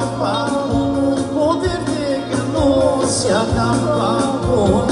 acaba, o poder negro se acaba com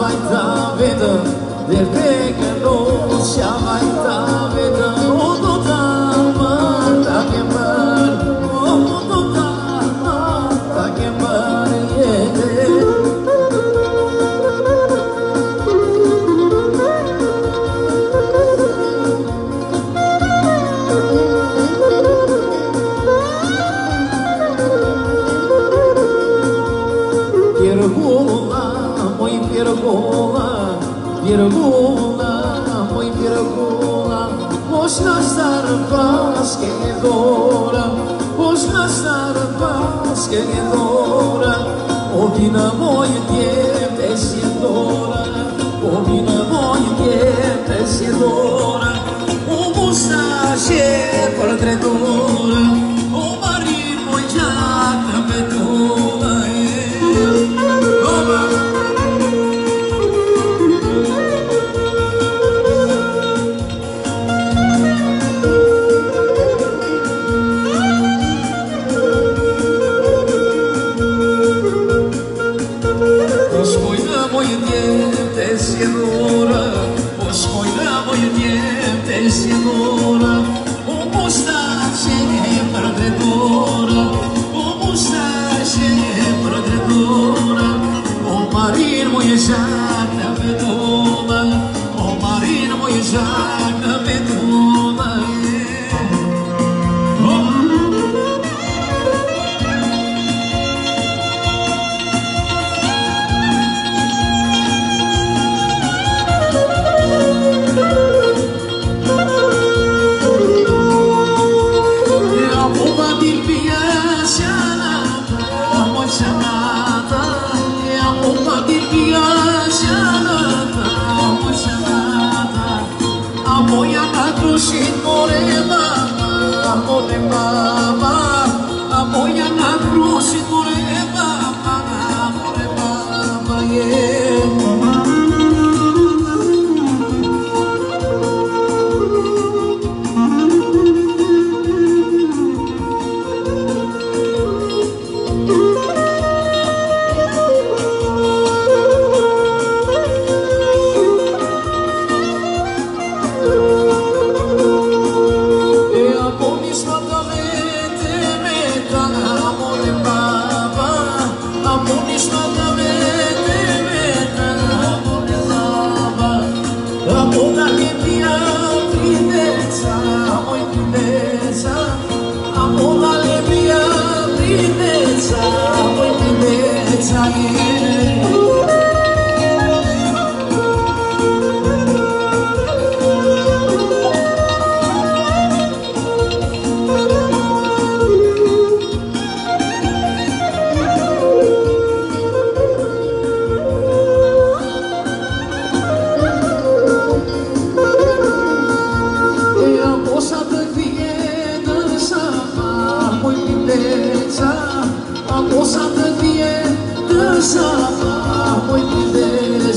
Vai dar vida πυργούλα, μου η πυργούλα πως να σταρπάς και δώρα πως να σταρπάς και δώρα ό,τι να μου time demás. love.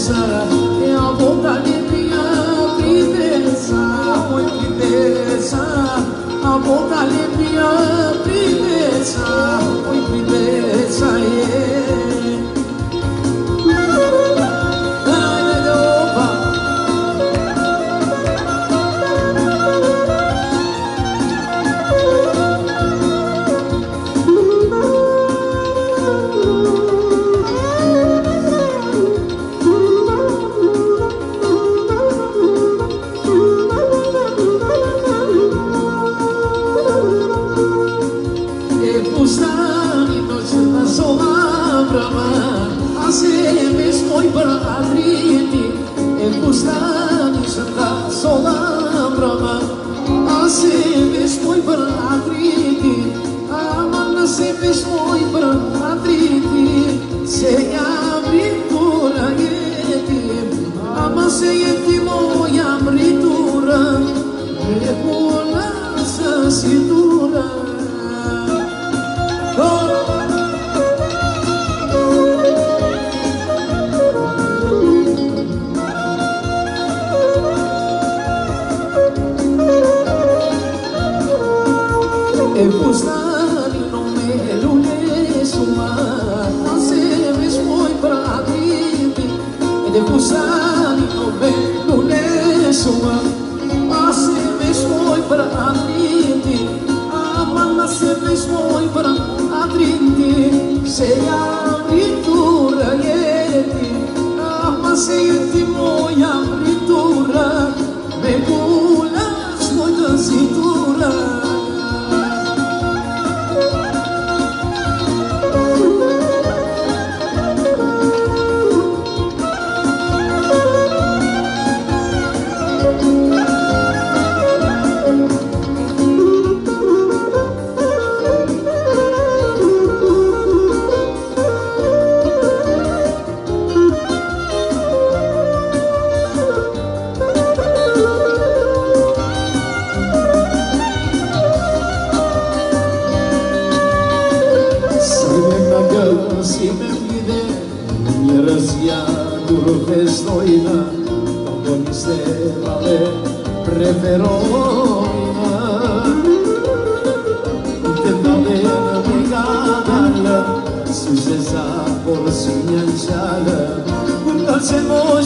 É a boca de minha tristeza Mãe A boca de minha tristeza Mãe que yeah. de cheia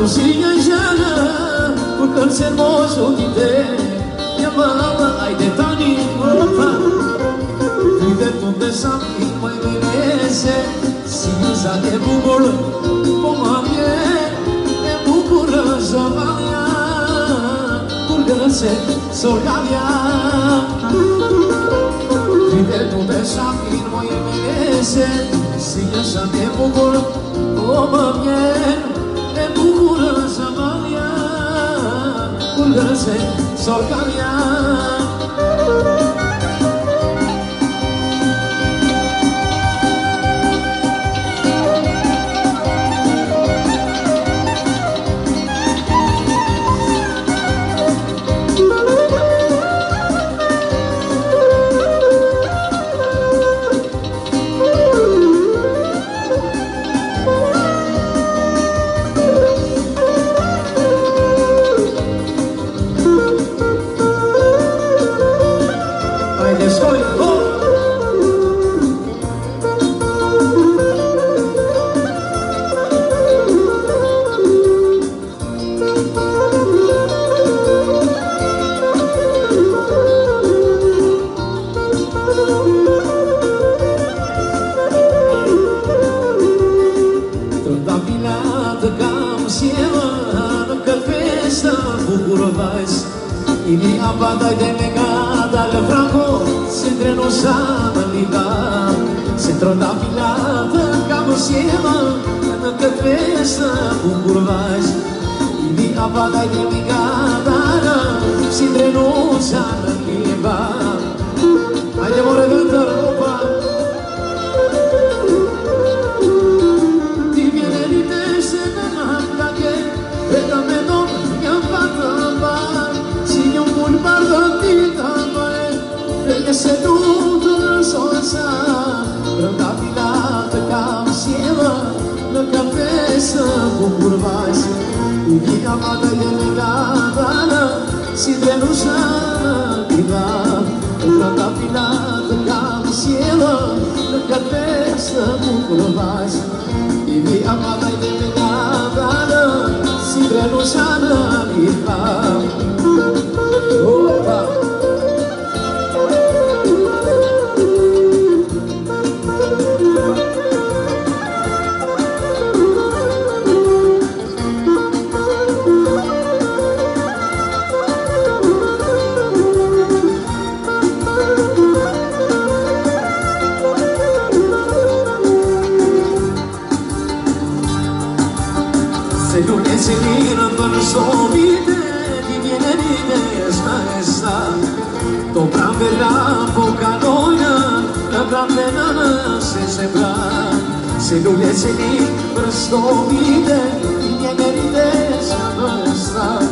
cozinha já Por causa hermoso que te Minha mama, ai de tani mama Vive tu desa pipa e merece se desa de bubol Poma mie E bucură zavalia Curgăse sorgalia Vive tu desa pipa e merece Si desa de bubol Poma mie sol cambiar. μας η μία πάντα τα με κάτα λεφράγω σε τρένο σαν αλληλά σε τρώτα φυλά τα καμουσίμα να τα πες να μου κουρβάς η μία πάντα και με κάτα να συντρένω σαν αλληλά Αλλιώ ρε δεύτερο amada y negada, si de anhelada, siderosada vida, cada pilada, cada cielo, la cabeza curvas, y mi amada y de anhelada, siderosada vida. να σε ζευγά σε λουλεσινή προσκομίδε και μερικές αμέστα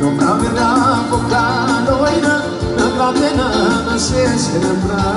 το μαύρα από κάνω είναι αγαπημένα σε ζευγά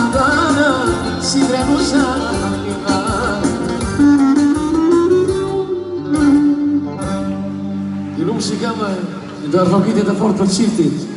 kam dhe rrokitit e fort për qiftit.